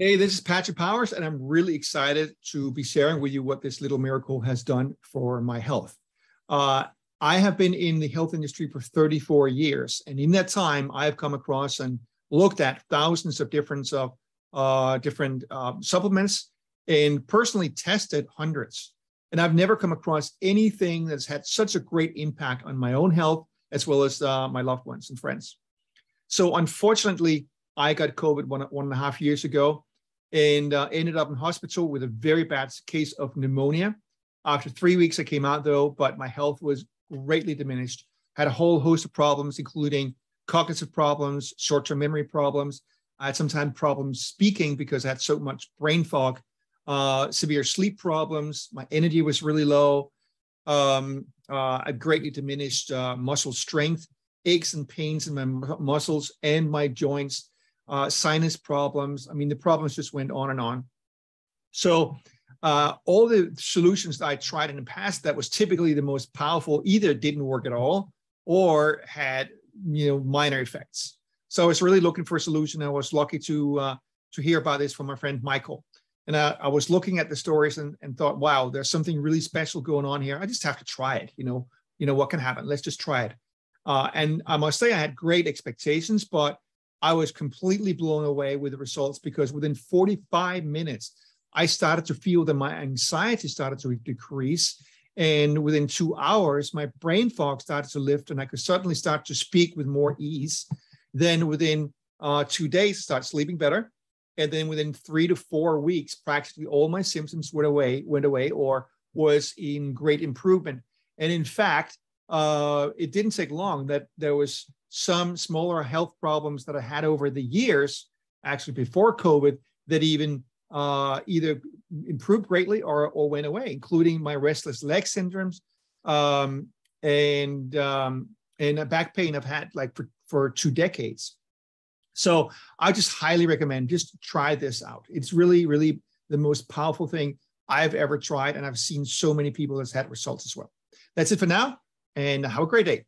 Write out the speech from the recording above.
Hey, this is Patrick Powers, and I'm really excited to be sharing with you what this little miracle has done for my health. Uh, I have been in the health industry for 34 years, and in that time, I have come across and looked at thousands of different uh, uh, different uh, supplements, and personally tested hundreds. And I've never come across anything that's had such a great impact on my own health as well as uh, my loved ones and friends. So, unfortunately, I got COVID one one and a half years ago and uh, ended up in hospital with a very bad case of pneumonia. After three weeks, I came out though, but my health was greatly diminished. Had a whole host of problems, including cognitive problems, short-term memory problems. I had sometimes problems speaking because I had so much brain fog, uh, severe sleep problems. My energy was really low. Um, uh, I greatly diminished uh, muscle strength, aches and pains in my muscles and my joints uh, sinus problems. I mean, the problems just went on and on. So uh, all the solutions that I tried in the past that was typically the most powerful either didn't work at all or had you know minor effects. So I was really looking for a solution. I was lucky to uh, to hear about this from my friend Michael. And I, I was looking at the stories and, and thought, wow, there's something really special going on here. I just have to try it. You know, you know what can happen. Let's just try it. Uh, and I must say, I had great expectations, but I was completely blown away with the results because within 45 minutes, I started to feel that my anxiety started to decrease. And within two hours, my brain fog started to lift, and I could suddenly start to speak with more ease. Then within uh, two days, start sleeping better. And then within three to four weeks, practically all my symptoms went away, went away, or was in great improvement. And in fact, uh, it didn't take long that there was some smaller health problems that I had over the years, actually before COVID, that even uh, either improved greatly or, or went away, including my restless leg syndromes um, and um, and a back pain I've had like for, for two decades. So I just highly recommend just try this out. It's really, really the most powerful thing I've ever tried, and I've seen so many people that's had results as well. That's it for now, and have a great day.